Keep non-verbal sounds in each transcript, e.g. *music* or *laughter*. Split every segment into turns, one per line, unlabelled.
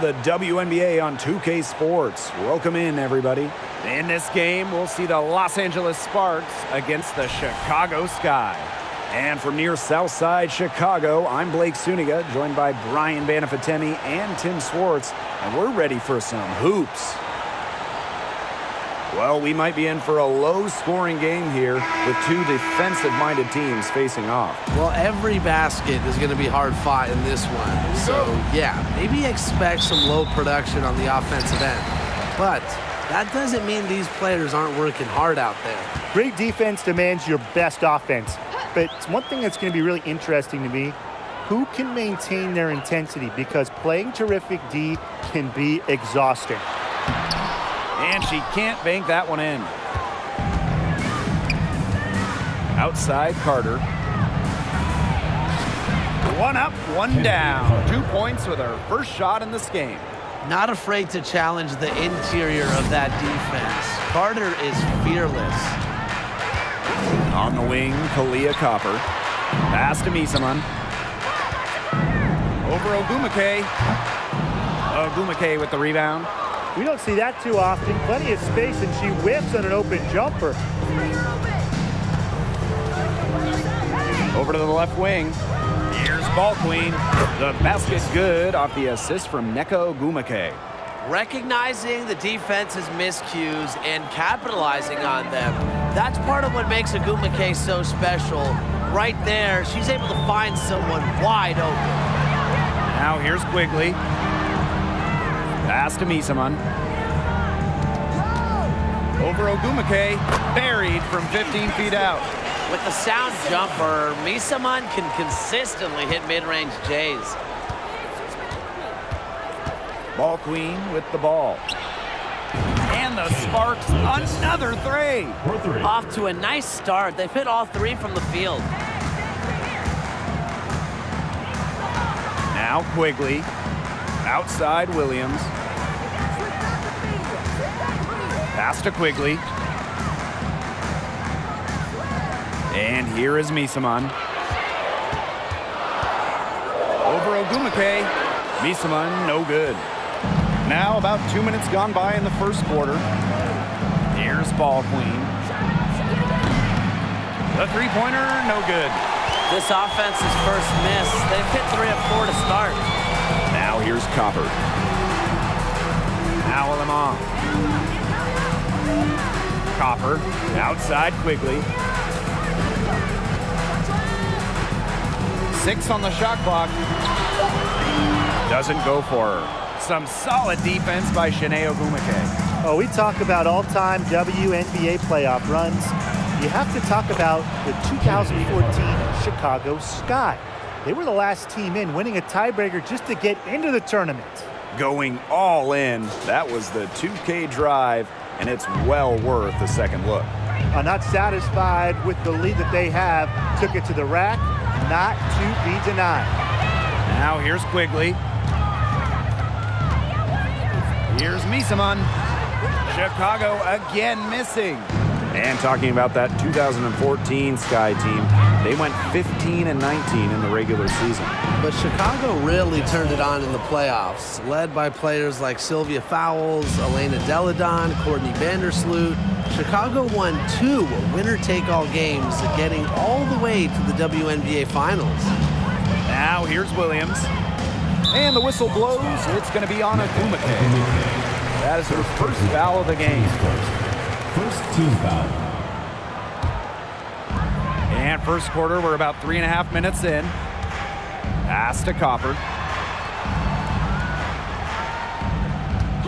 The WNBA on 2K Sports. Welcome in, everybody. In this game, we'll see the Los Angeles Sparks against the Chicago Sky. And from near Southside Chicago, I'm Blake Suniga, joined by Brian Banafatemi and Tim Swartz, and we're ready for some hoops. Well, we might be in for a low-scoring game here with two defensive-minded teams facing off.
Well, every basket is going to be hard fought in this one. So, yeah, maybe expect some low production on the offensive end. But that doesn't mean these players aren't working hard out there.
Great defense demands your best offense. But it's one thing that's going to be really interesting to me, who can maintain their intensity? Because playing terrific D can be exhausting.
And she can't bank that one in. Outside Carter. One up, one down. Two points with her first shot in this game.
Not afraid to challenge the interior of that defense. Carter is fearless.
On the wing, Kahleah Copper. Pass to Meesseman. Over Ogwumike. Ogwumike with the rebound.
We don't see that too often. Plenty of space, and she whips on an open jumper.
Over to the left wing. Here's Ball Queen. The basket good off the assist from Nneka Ogwumike.
Recognizing the defense's miscues and capitalizing on them. That's part of what makes Ogwumike so special. Right there, she's able to find someone wide open.
Now here's Quigley. Pass to Meesseman. Over Ogwumike, buried from 15 feet out.
With the sound jumper, Meesseman can consistently hit mid-range Jays.
Ball queen with the ball. And the Sparks, another three.
Off to a nice start. They've hit all three from the field.
Now Quigley. Outside Williams. Pass to Quigley. And here is Meesseman. Over Ogwumike. Meesseman, no good. Now about two minutes gone by in the first quarter. Here's Ball Queen. The three-pointer, no good.
This offense's first miss. They've hit three of four to start.
Now here's Copper. Now Lamont. Copper, outside Quigley. Six on the shot clock. Doesn't go for her. Some solid defense by Chiney Ogwumike.
Oh, we talk about all-time WNBA playoff runs. You have to talk about the 2014 Chicago Sky. They were the last team in, winning a tiebreaker just to get into the tournament.
Going all in. That was the 2K drive, and it's well worth the second look.
Are not satisfied with the lead that they have. Took it to the rack, not to be denied.
Now here's Quigley. Here's Meesseman. Chicago again missing. And talking about that 2014 Sky team, they went 15 and 19 in the regular season.
But Chicago really turned it on in the playoffs, led by players like Sylvia Fowles, Elena Delle Donne, Courtney Vandersloot. Chicago won two winner-take-all games, getting all the way to the WNBA Finals.
Now here's Williams. And the whistle blows. It's going to be on Ogwumike. That is her first foul of the game.
First team foul.
And first quarter, we're about three and a half minutes in. Pass to Copper.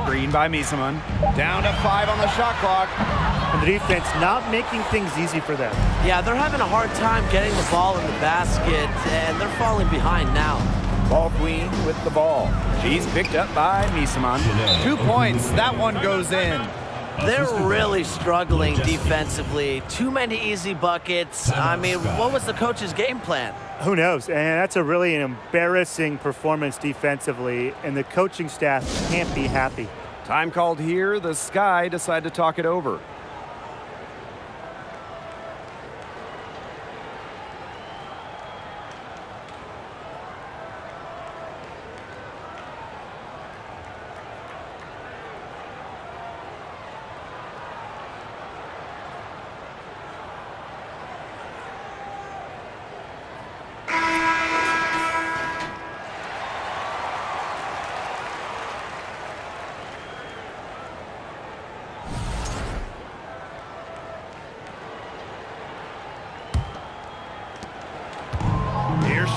Screen by Meesseman. Down to five on the shot clock.
And the defense not making things easy for them.
Yeah, they're having a hard time getting the ball in the basket, and they're falling behind now.
Ball queen with the ball. She's picked up by Meesseman. Two points. That one goes in.
They're really struggling defensively. Too many easy buckets. I mean, what was the coach's game plan?
Who knows? And that's a really an embarrassing performance defensively, and the coaching staff can't be happy.
Time called here. The Sky decide to talk it over.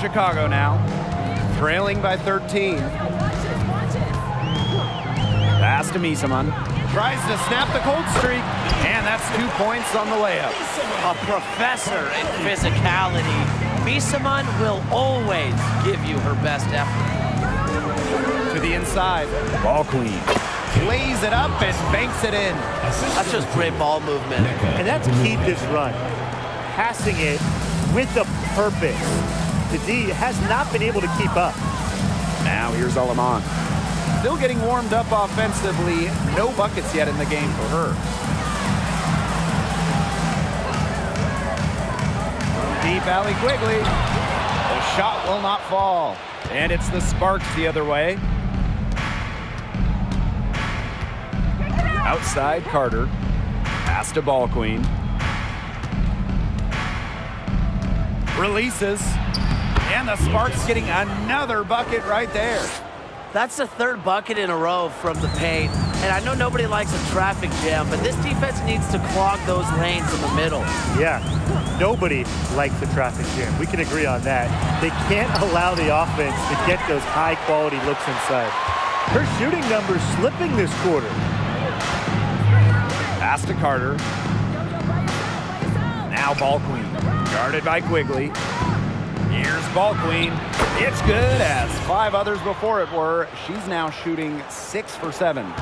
Chicago now, trailing by 13. Pass to Meesseman. Tries to snap the cold streak, and that's two points on the layup.
A professor in physicality. Meesseman will always give you her best effort.
To the inside, ball clean Lays it up and banks it in.
That's just great ball movement.
And that's key this run. Passing it with a purpose. The D has not been able to keep up.
Now here's Allemand. Still getting warmed up offensively. No buckets yet in the game for her. Deep Allie Quigley. The shot will not fall. And it's the Sparks the other way. Outside Carter. Pass to Ball Queen. Releases. And the Sparks getting another bucket right there.
That's the third bucket in a row from the paint. And I know nobody likes a traffic jam, but this defense needs to clog those lanes in the middle.
Yeah, nobody likes the traffic jam. We can agree on that. They can't *laughs* allow the offense to get those high quality looks inside. Her shooting numbers slipping this quarter.
Pass to Carter. Now Ball Queen. Guarded by Quigley. Here's Ball Queen. It's good as five others before it were. She's now shooting six for seven.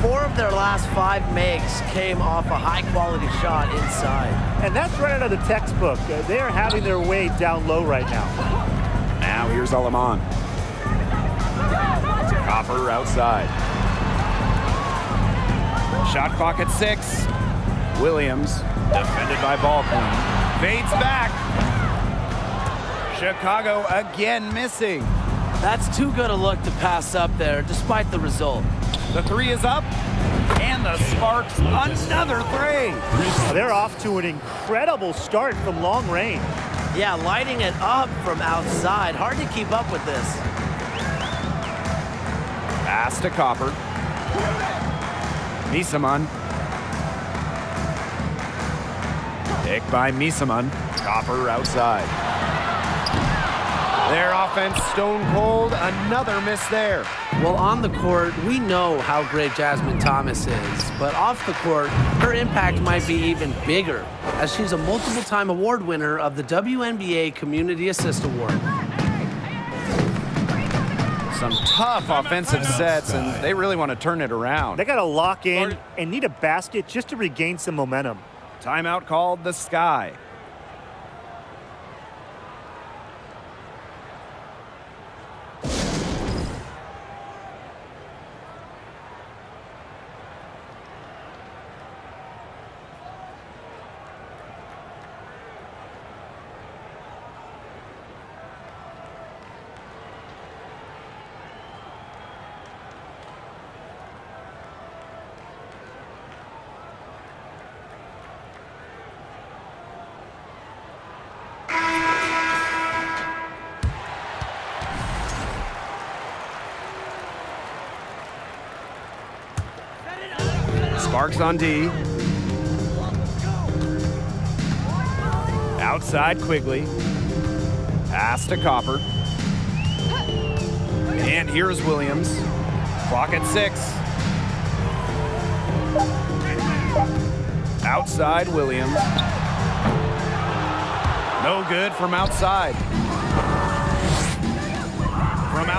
Four of their last five makes came off a high-quality shot inside.
And that's right out of the textbook. Uh, they are having their way down low right now.
Now here's Allemand. It's a copper outside. Shot clock at six. Williams, defended by Ball Queen. Fades back. Chicago again missing.
That's too good a look to pass up there, despite the result.
The three is up, and the Sparks another three.
They're off to an incredible start from long range.
Yeah, lighting it up from outside. Hard to keep up with this.
Pass to Copper. Meesseman. Pick by Meesseman. Copper outside. Their offense stone cold. Another miss there.
Well, on the court, we know how great Jasmine Thomas is, but off the court, her impact might be even bigger, as she's a multiple time award winner of the WNBA Community Assist Award.
Some tough offensive sets, and they really want to turn it around.
They got to lock in and need a basket just to regain some momentum.
Timeout called the Sky. Sparks on D. Outside Quigley. Pass to Copper. And here's Williams. Clock at six. Outside Williams. No good from outside.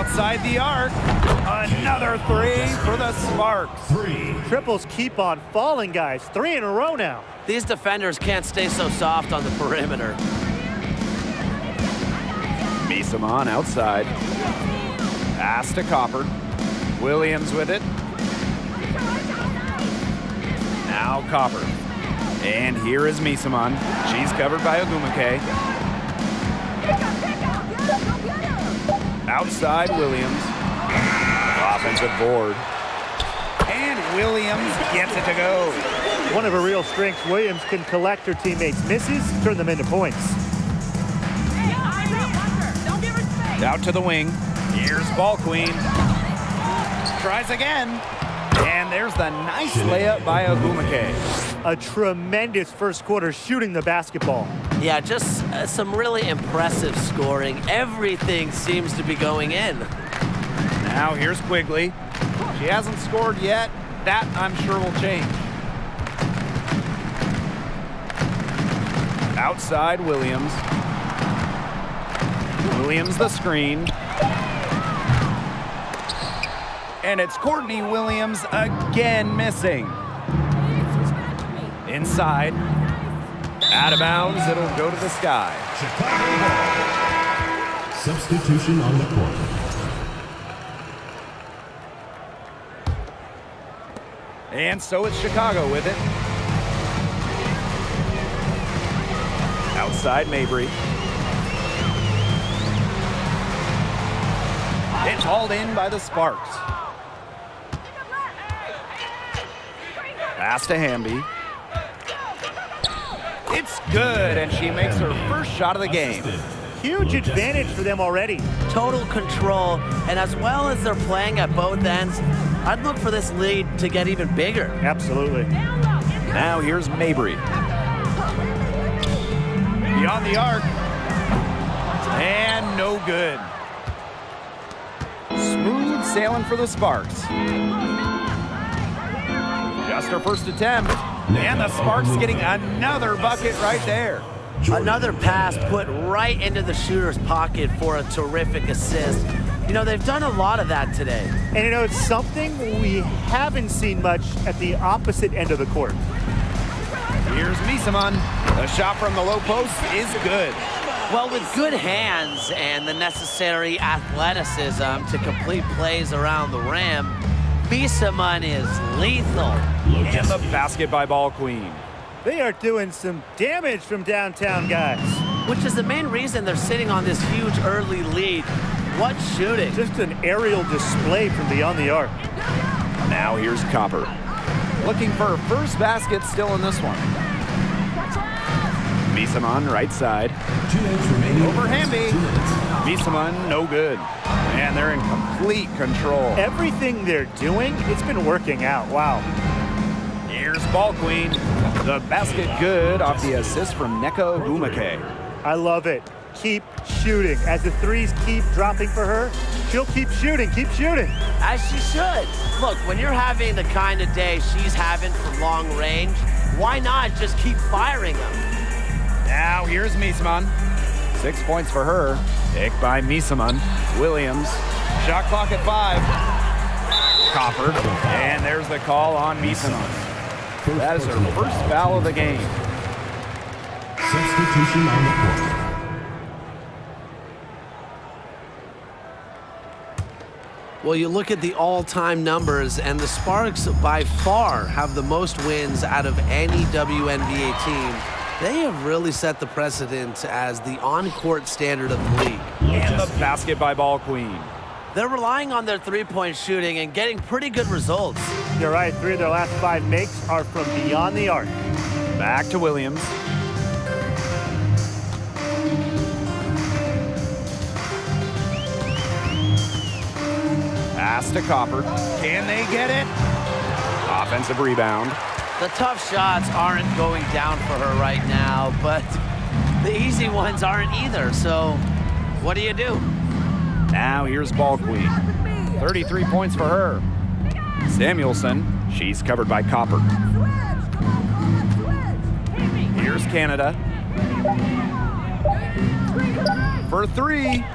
From outside the arc, another three for the Sparks.
Three.
Triples keep on falling, guys. Three in a row now.
These defenders can't stay so soft on the perimeter.
Meesseman outside. Pass to Copper. Williams with it. Now Copper. And here is Meesseman. She's covered by Ogwumike. Outside Williams. Offensive board. And Williams gets it to go.
One of her real strengths, Williams can collect her teammates' misses, turn them into points.
Out to the wing. Here's Ball Queen. Tries again. And there's the nice layup by Ogwumike.
A tremendous first quarter shooting the basketball.
Yeah, just uh, some really impressive scoring. Everything seems to be going in.
Now here's Quigley. She hasn't scored yet. That, I'm sure, will change. Outside Williams. Williams the screen. And it's Courtney Williams again missing. Inside. Out of bounds, it'll go to the sky.
Substitution on the court.
And so it's Chicago with it. Outside Mabrey. It's hauled in by the Sparks. Pass to Hamby. It's good, and she makes her first shot of the game.
Huge advantage for them already.
Total control, and as well as they're playing at both ends, I'd look for this lead to get even bigger.
Absolutely.
Now here's Mabrey. Beyond the arc. And no good. Smooth sailing for the Sparks. Just her first attempt. And the Sparks getting another bucket right there.
Another pass put right into the shooter's pocket for a terrific assist. You know, they've done a lot of that today.
And you know, it's something we haven't seen much at the opposite end of the court.
Here's Meesseman. The shot from the low post is good.
Well, with good hands and the necessary athleticism to complete plays around the rim, Meesseman is lethal.
And the basket by Ball Queen.
They are doing some damage from downtown guys.
Which is the main reason they're sitting on this huge early lead. What shooting.
Just an aerial display from beyond the arc.
Now here's Copper. Looking for her first basket still in this one. Meesseman right side.
Two minutes remaining.
Over Hamby.
Two.
Meesseman no good. And they're in complete control.
Everything they're doing, it's been working out. Wow.
Here's Ball Queen. The basket good off the assist from Nneka Ogwumike.
I love it. Keep shooting. As the threes keep dropping for her, she'll keep shooting, keep shooting.
As she should. Look, when you're having the kind of day she's having from long range, why not just keep firing them?
Now here's Meesseman. Six points for her. Pick by Meesseman. Williams. Shot clock at five. Copper. And there's the call on Meesseman. That is her first foul of the game.
Substitution on the court.
Well, you look at the all-time numbers, and the Sparks by far have the most wins out of any WNBA team. They have really set the precedent as the on-court standard of the league.
And the basket by Ball Queen.
They're relying on their three-point shooting and getting pretty good results.
You're right. Three of their last five makes are from beyond the arc.
Back to Williams. Pass to Copper. Can they get it? Offensive rebound.
The tough shots aren't going down for her right now, but the easy ones aren't either. So what do you do?
Now here's Ball Queen. 33 points for her. Samuelson. She's covered by Copper. Here's Canada. For three.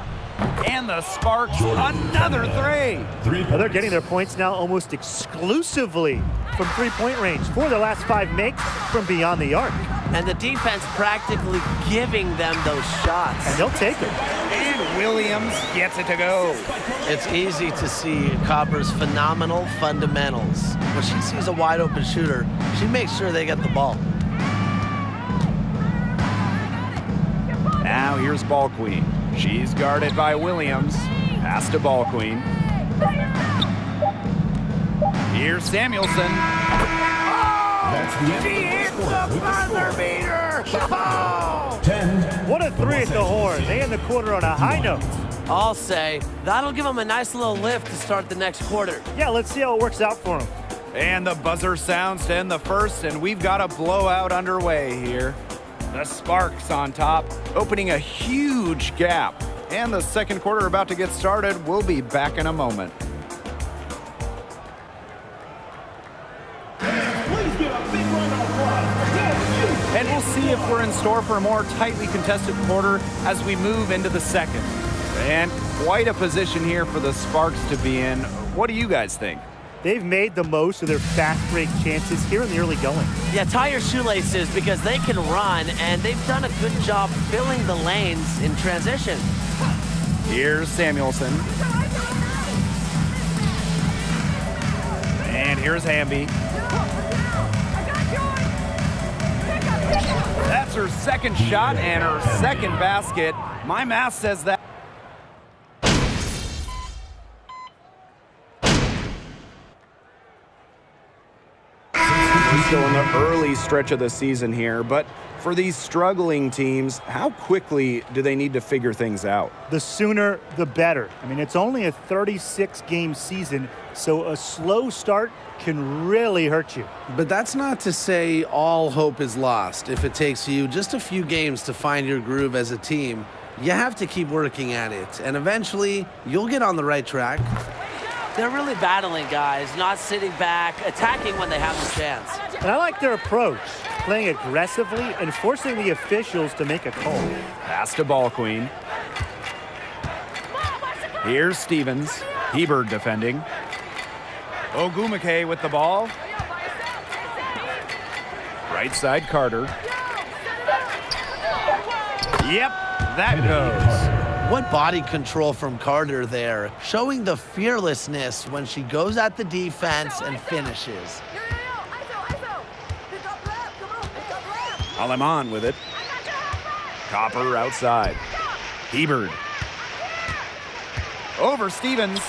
And the Sparks, another three.
Three
Well, they're getting their points now almost exclusively from three-point range. Four of their last five makes from beyond the arc.
And the defense practically giving them those shots.
And they'll take it.
And Williams gets it to go.
It's easy to see Copper's phenomenal fundamentals. When she sees a wide open shooter, she makes sure they get the ball.
Now here's Ball Queen. She's guarded by Williams. Pass to Ball Queen. Here's Samuelson.
That's the end
She hits the buzzer beater. Oh!
Ten.
What a three at the horn. They end the quarter on a high note.
I'll say that'll give them a nice little lift to start the next quarter.
Yeah, let's see how it works out for them.
And the buzzer sounds to end the first, and we've got a blowout underway here. The Sparks on top, opening a huge gap. And the second quarter about to get started. We'll be back in a moment. And we'll see if we're in store for a more tightly contested quarter as we move into the second. And quite a position here for the Sparks to be in. What do you guys think?
They've made the most of their fast break chances here in the early going.
Yeah, tie your shoelaces because they can run, and they've done a good job filling the lanes in transition.
Here's Samuelson. And here's Hamby. That's her second shot and her second basket. My math says that. Still in the early stretch of the season here, but for these struggling teams, how quickly do they need to figure things out?
The sooner, the better. I mean, it's only a 36 game season, so a slow start can really hurt you.
But that's not to say all hope is lost. If it takes you just a few games to find your groove as a team, you have to keep working at it, and eventually you'll get on the right track.
They're really battling, guys, not sitting back, attacking when they have the chance.
And I like their approach, playing aggressively and forcing the officials to make a call.
Pass to Ball Queen. Here's Stevens. Hebard defending. Ogwumike with the ball. Right side Carter. Yep, that goes.
What body control from Carter there, showing the fearlessness when she goes at the defense and finishes.
Allemand with it. Copper outside. Hebard. Over Stevens.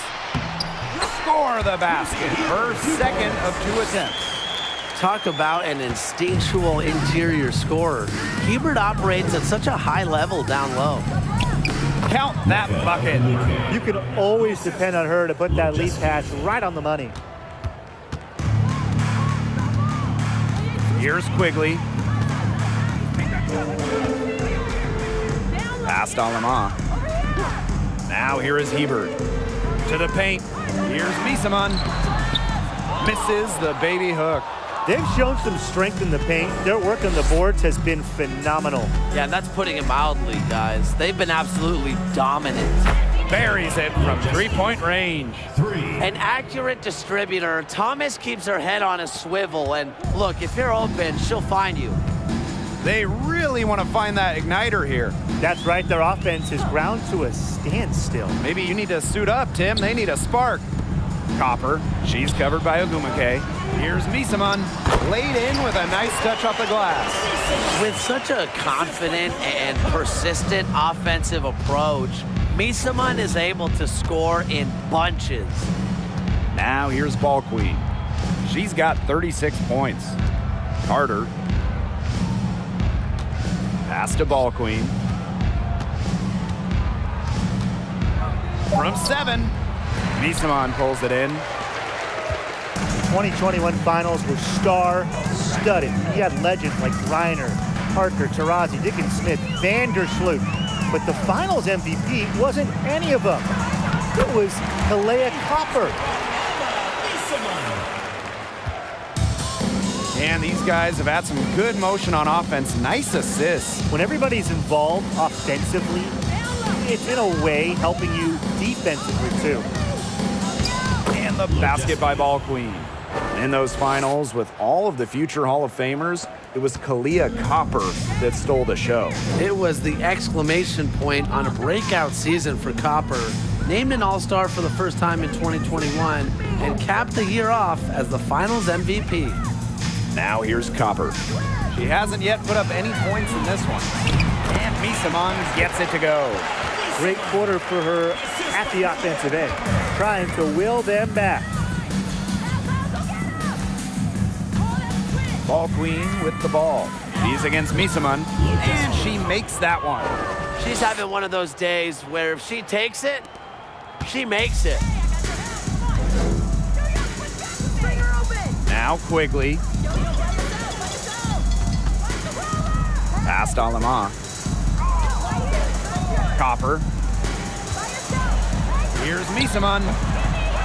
Score the basket. Her second of two attempts.
Talk about an instinctual interior scorer. Hebard operates at such a high level down low.
Count that bucket.
You can always depend on her to put that lead pass right on the money.
Here's Quigley. Past Allemand. Now here is Hebard. To the paint. Here's Meesseman. Misses the baby hook.
They've shown some strength in the paint. Their work on the boards has been phenomenal.
Yeah, and that's putting it mildly, guys. They've been absolutely dominant.
Buries it from three-point range.
Three.
An accurate distributor. Thomas keeps her head on a swivel, and look, if you're open, she'll find you.
They really want to find that igniter here.
That's right, their offense is ground to a standstill.
Maybe you need to suit up, Tim. They need a spark. Copper. She's covered by Ogwumike. Here's Meesseman. Laid in with a nice touch off the glass.
With such a confident and persistent offensive approach, Meesseman is able to score in bunches.
Now here's Ball Queen. She's got 36 points. Carter. Pass to Ball Queen. From seven. Meesseman pulls it in.
2021 finals were star-studded. You had legends like Griner, Parker, Taurasi, Dickens Smith, Vandersloot. But the finals MVP wasn't any of them. It was Kahleah Copper.
And these guys have had some good motion on offense. Nice assists.
When everybody's involved offensively, it's in a way helping you defensively too.
And the basket by Ball Queen. In those finals, with all of the future Hall of Famers, it was Kahleah Copper that stole the show.
It was the exclamation point on a breakout season for Copper. Named an All Star for the first time in 2021 and capped the year off as the finals MVP.
Now here's Copper. She hasn't yet put up any points in this one. And Meesseman gets it to go.
Great quarter for her at the offensive end, trying to will them back.
Ball Queen with the ball. She's against Meesseman, and she makes that one.
She's having one of those days where if she takes it, she makes it.
Now Quigley. Past Allemand. Copper. Here's Meesseman.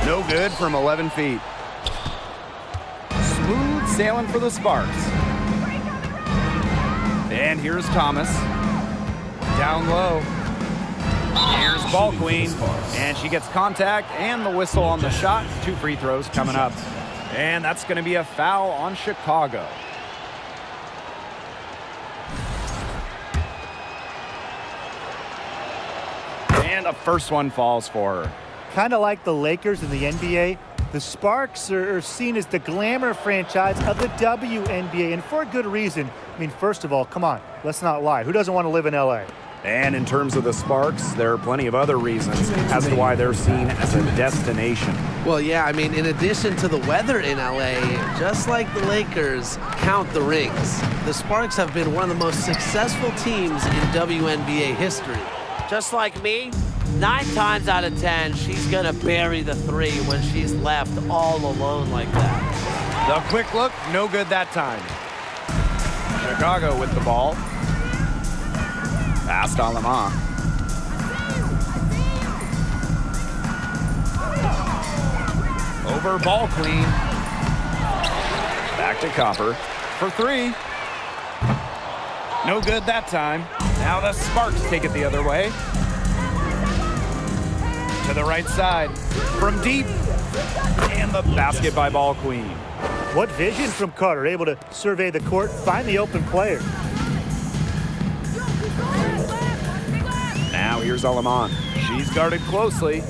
No good from 11 feet. Smooth sailing for the Sparks. And here's Thomas. Down low. Here's Ball Queen. And she gets contact and the whistle on the shot. Two free throws coming up. And that's going to be a foul on Chicago. And the first one falls for her.
Kind of like the Lakers in the NBA, the Sparks are, are seen as the glamour franchise of the WNBA, and for a good reason. I mean, first of all, come on, let's not lie. Who doesn't want to live in LA?
And in terms of the Sparks, there are plenty of other reasons as to why they're seen as a destination.
Well, yeah, I mean, in addition to the weather in LA, just like the Lakers, count the rings. The Sparks have been one of the most successful teams in WNBA history.
Just like me, nine times out of ten, she's gonna bury the three when she's left all alone like that.
The quick look, no good that time. Chicago with the ball. Past Allemand. Over ball clean. Back to Copper for three. No good that time. Now the Sparks take it the other way. To the right side. From deep. And the basket by Ball Queen.
What vision from Carter, able to survey the court, find the open player.
Now here's Allemand. She's guarded closely.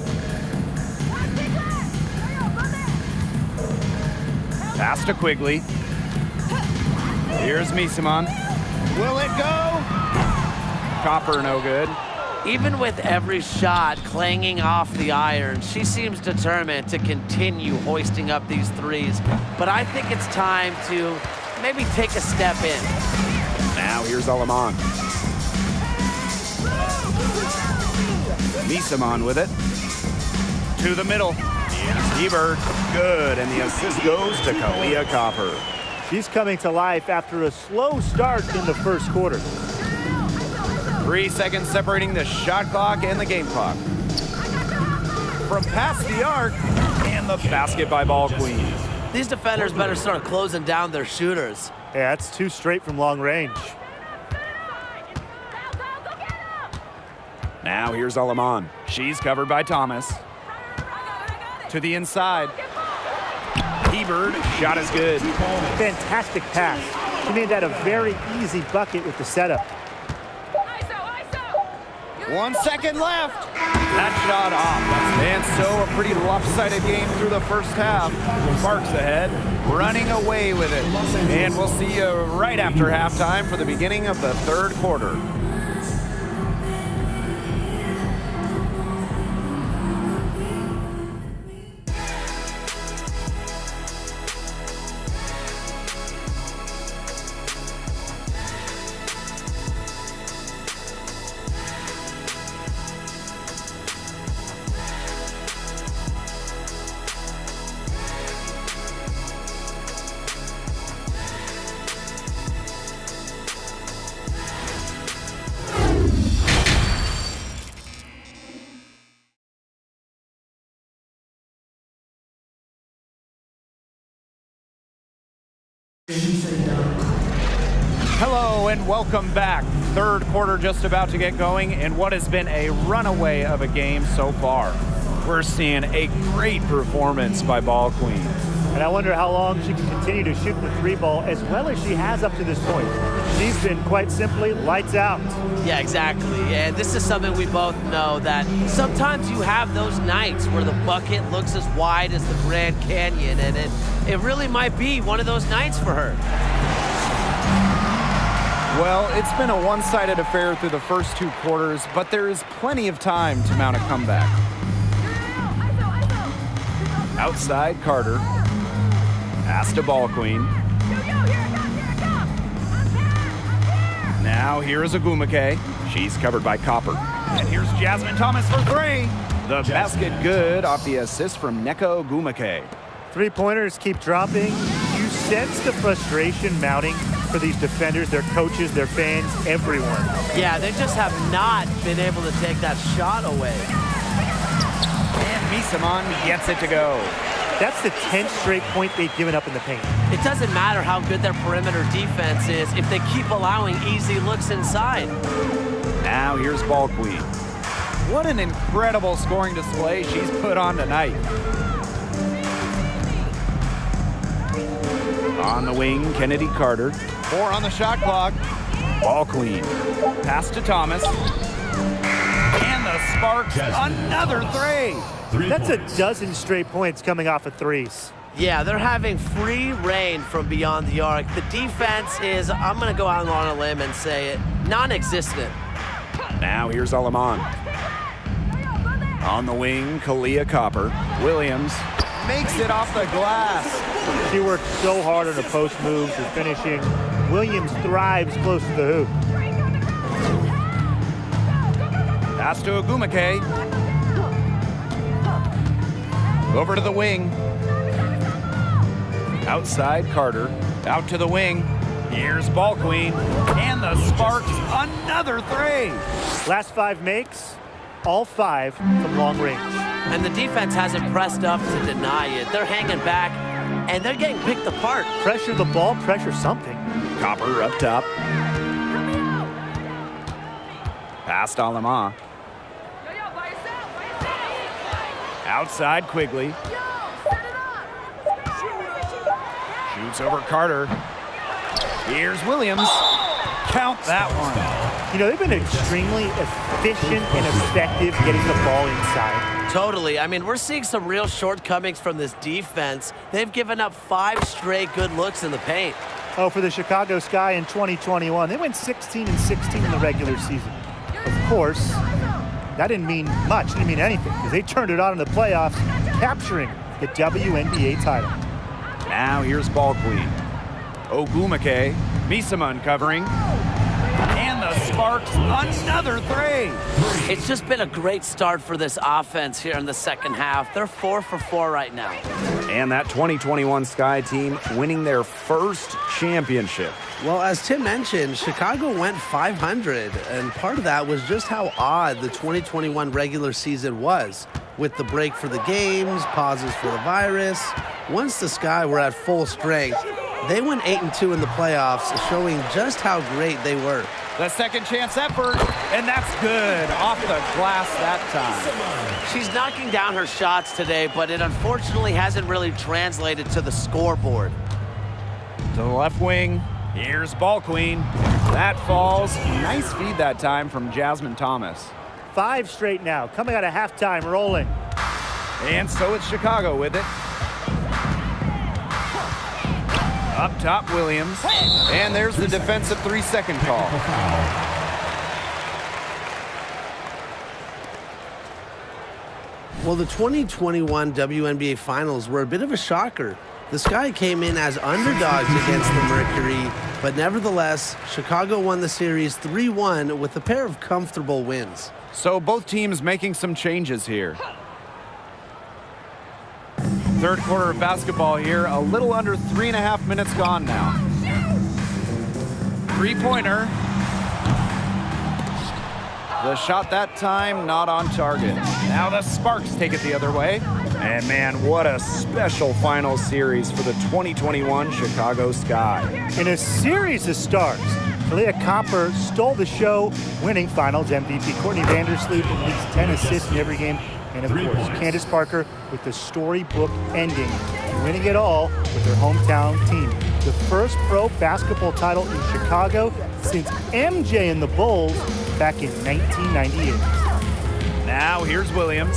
Pass to Quigley. Here's Meesseman. Will it go? Copper no good.
Even with every shot clanging off the iron, she seems determined to continue hoisting up these threes. But I think it's time to maybe take a step in.
Now here's Allemand. Meesseman with it. To the middle. Hebard, good, and the assist goes to Kahleah Copper.
She's coming to life after a slow start in the first quarter.
Three seconds separating the shot clock and the game clock. From past the arc, and the basket by Ball Queen.
These defenders better start closing down their shooters.
Yeah, that's two straight from long range.
Now here's Allemand. She's covered by Thomas. To the inside. Hebard, shot is good.
Fantastic pass. She made that a very easy bucket with the setup.
One second left. That shot off. And so a pretty lopsided game through the first half. Sparks ahead, running away with it. And we'll see you right after halftime for the beginning of the third quarter. And welcome back. Third quarter just about to get going and what has been a runaway of a game so far. We're seeing a great performance by Ball Queen.
And I wonder how long she can continue to shoot the three ball as well as she has up to this point. She's been quite simply lights out.
Yeah, exactly. And this is something we both know that sometimes you have those nights where the bucket looks as wide as the Grand Canyon, and it, it really might be one of those nights for her.
Well, it's been a one-sided affair through the first two quarters, but there is plenty of time to mount a comeback. Outside, Carter. Pass to Ball Queen. Now here's Ogwumike. She's covered by Copper. And here's Jasmine Thomas for three. The basket good off the assist from Nneka Ogwumike.
Three pointers keep dropping. You sense the frustration mounting for these defenders, their coaches, their fans, everyone.
Yeah, they just have not been able to take that shot away.
And Meesseman gets it to go.
That's the 10th straight point they've given up in the paint.
It doesn't matter how good their perimeter defense is if they keep allowing easy looks inside.
Now here's Ball Queen. What an incredible scoring display she's put on tonight. On the wing, Kennedy Carter. Four on the shot clock. Ball clean. Pass to Thomas. And the Sparks, another three.
Three
That's
points.
a dozen straight points coming off of threes.
Yeah, they're having free reign from beyond the arc. The defense is, I'm going to go out on a limb and say it, non-existent.
Now here's Allemand. On the wing, Kahleah Copper. Williams makes it off the glass.
She worked so hard on the post moves and finishing. Williams thrives close to the hoop.
Pass to Ogwumike. Over to the wing. Outside Carter. Out to the wing. Here's Ball Queen. And the Sparks, another three.
Last five makes, all five from long range.
And the defense hasn't pressed up to deny it. They're hanging back, and they're getting picked apart.
Pressure the ball, pressure something.
Copper up top. Past Allemand. Outside Quigley. Shoots over Carter. Here's Williams. Count that one.
You know, they've been extremely efficient and effective getting the ball inside.
Totally. I mean, we're seeing some real shortcomings from this defense. They've given up five straight good looks in the paint.
Oh, for the Chicago Sky in 2021, they went 16 and 16 in the regular season. Of course, that didn't mean much, didn't mean anything, because they turned it on in the playoffs, capturing the WNBA title.
Now here's Ball Queen. Ogwumike. Meesseman covering. And Sparks, another three.
It's just been a great start for this offense here in the second half. They're four for four right now.
And that 2021 Sky team winning their first championship.
Well, as Tim mentioned, Chicago went 500, and part of that was just how odd the 2021 regular season was. With the break for the games, pauses for the virus. Once the Sky were at full strength, they went 8 and 2 in the playoffs, showing just how great they were.
The second chance effort, and that's good. Off the glass that time.
She's knocking down her shots today, but it unfortunately hasn't really translated to the scoreboard.
To the left wing, here's Ball Queen. That falls. Nice feed that time from Jasmine Thomas.
Five straight now, coming out of halftime, rolling.
And so it's Chicago with it. Up top, Williams. And there's the defensive three-second call.
Well, the 2021 WNBA Finals were a bit of a shocker. The Sky came in as underdogs against the Mercury, but nevertheless, Chicago won the series 3 1 with a pair of comfortable wins.
So both teams making some changes here. Third quarter of basketball here, a little under three and a half minutes gone now. Three-pointer. The shot that time not on target. Now the Sparks take it the other way. And man, what a special final series for the 2021 Chicago Sky.
In a series of stars, Kahleah Copper stole the show, winning Finals MVP. Courtney Vandersloot least 10 assists in every game. And of
Three
course,
points.
Candace Parker with the storybook ending, winning it all with her hometown team. The first pro basketball title in Chicago since MJ and the Bulls back in 1998.
Now here's Williams.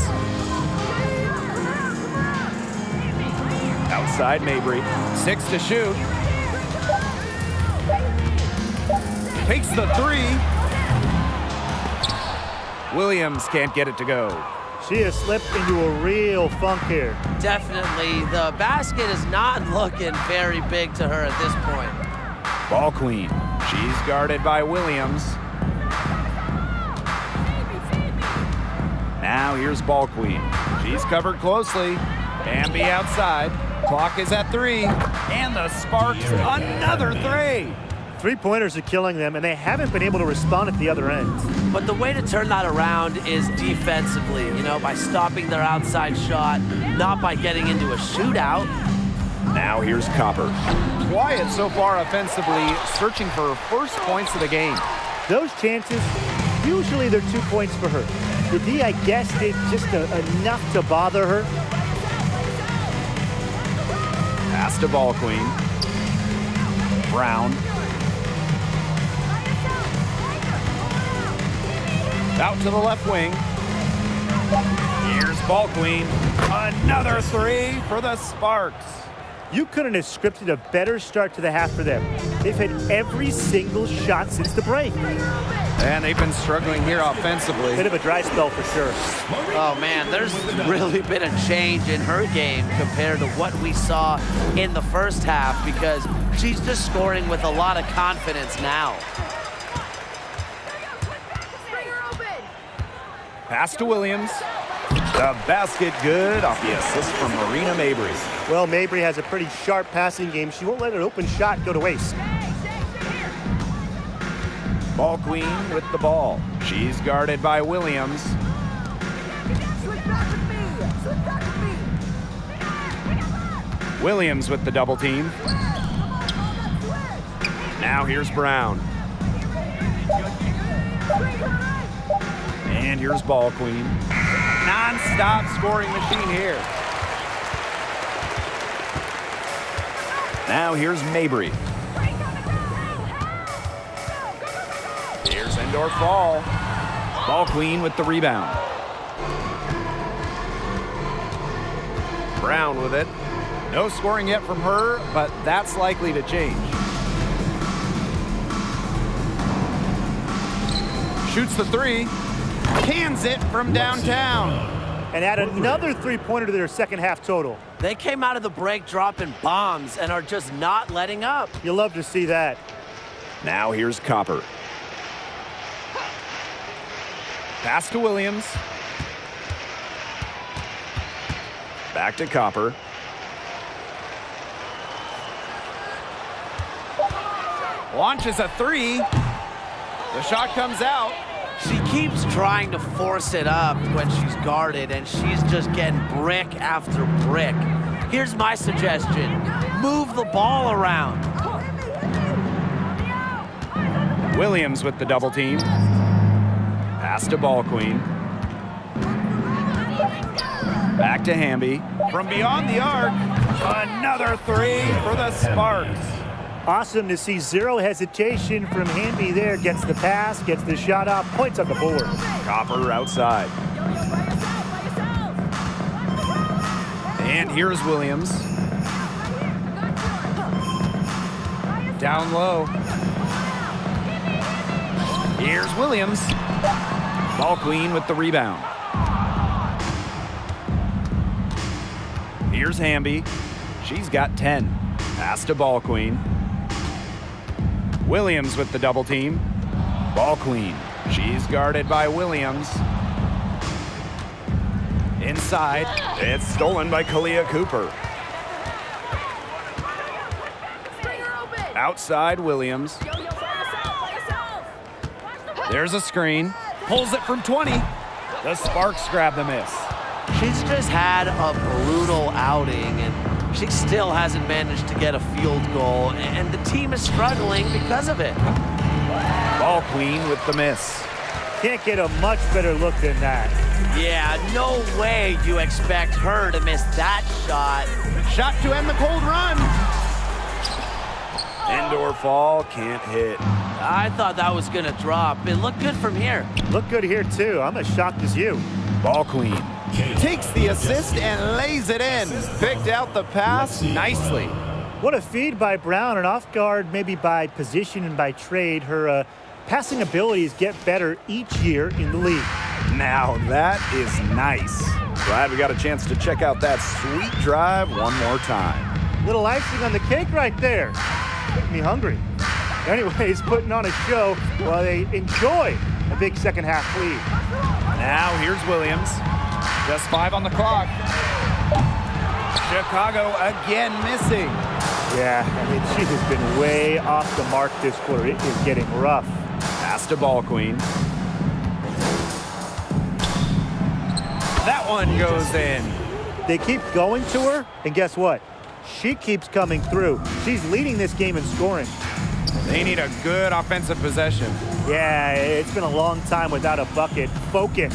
Outside Mabrey. Six to shoot. Takes the three. Williams can't get it to go.
She has slipped into a real funk here.
Definitely, the basket is not *laughs* looking very big to her at this point.
Ball queen. She's guarded by Williams. Now here's Ball Queen. She's covered closely. Hamby outside. Clock is at three. And the Sparks, another three.
Three-pointers are killing them, and they haven't been able to respond at the other end.
But the way to turn that around is defensively, you know, by stopping their outside shot, not by getting into a shootout.
Now here's Copper. Quiet so far offensively, searching for her first points of the game.
Those chances, usually they're two points for her. The D, I guess, did just a, enough to bother her.
Pass to Ball Queen. Brown. Out to the left wing. Here's Ball Queen. Another three for the Sparks.
You couldn't have scripted a better start to the half for them. They've hit every single shot since the break.
And they've been struggling here offensively.
Bit of a dry spell for sure.
Oh man, there's really been a change in her game compared to what we saw in the first half because she's just scoring with a lot of confidence now.
Pass to Williams. The basket good off the assist from Marina Mabrey.
Well, Mabrey has a pretty sharp passing game. She won't let an open shot go to waste.
Ball Queen with the ball. She's guarded by Williams. Williams with the double team. Now here's Brown. And here's Ball Queen. Non-stop scoring machine here. Now here's Mabrey. Here's Endor Fall. Ball Queen with the rebound. Brown with it. No scoring yet from her, but that's likely to change. Shoots the three. Cans it from downtown.
And add another three-pointer to their second half total.
They came out of the break dropping bombs and are just not letting up.
You'll love to see that.
Now here's Copper. Pass to Williams. Back to Copper. Launches a three. The shot comes out.
She keeps trying to force it up when she's guarded, and she's just getting brick after brick. Here's my suggestion. Move the ball around.
Williams with the double team. Pass to Ball Queen. Back to Hamby. From beyond the arc, another three for the Sparks.
Awesome to see zero hesitation from Hamby there. Gets the pass, gets the shot off, points on the board.
Copper outside. And here's Williams. Down low. Here's Williams. Ball Queen with the rebound. Here's Hamby. She's got 10. Pass to Ball Queen. Williams with the double team. Ball Queen. She's guarded by Williams. Inside. It's stolen by Kahleah Copper. Outside Williams. There's a screen. Pulls it from 20. The Sparks grab the miss.
She's just had a brutal outing, she still hasn't managed to get a field goal, and the team is struggling because of it.
Ball Queen with the miss.
Can't get a much better look than that.
Yeah, no way you expect her to miss that shot.
Shot to end the cold run. Oh. Indoor fall can't hit.
I thought that was gonna drop. It looked good from here.
Look good here, too. I'm as shocked as you.
Ball Queen takes the assist and lays it in. Picked out the pass nicely.
What a feed by Brown, and off guard maybe by position and by trade. Her uh, passing abilities get better each year in the league.
Now that is nice. Glad we got a chance to check out that sweet drive one more time.
Little icing on the cake right there. Make me hungry. Anyways, *laughs* putting on a show while they enjoy a big second half lead.
Now here's Williams. Just five on the clock. Chicago again missing.
Yeah, I mean, she has been way off the mark this quarter. It is getting rough.
Pass to Ball Queen. That one goes in.
They keep going to her, and guess what? She keeps coming through. She's leading this game in scoring.
They need a good offensive possession.
Yeah, it's been a long time without a bucket. Focus.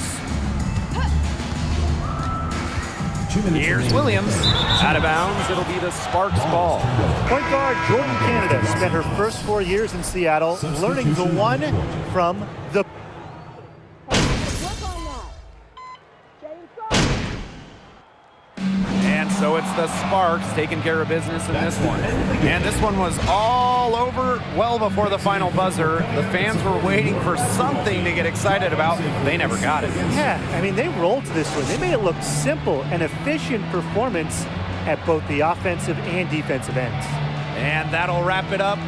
Here's. Williams. Out of bounds. It'll be the Sparks ball.
Point guard Jordin Canada spent her first four years in Seattle learning the one from the
the Sparks taking care of business in this one. And this one was all over well before the final buzzer. The fans were waiting for something to get excited about. They never got it.
Yeah, I mean, they rolled to this one. They made it look simple and efficient performance at both the offensive and defensive ends.
And that'll wrap it up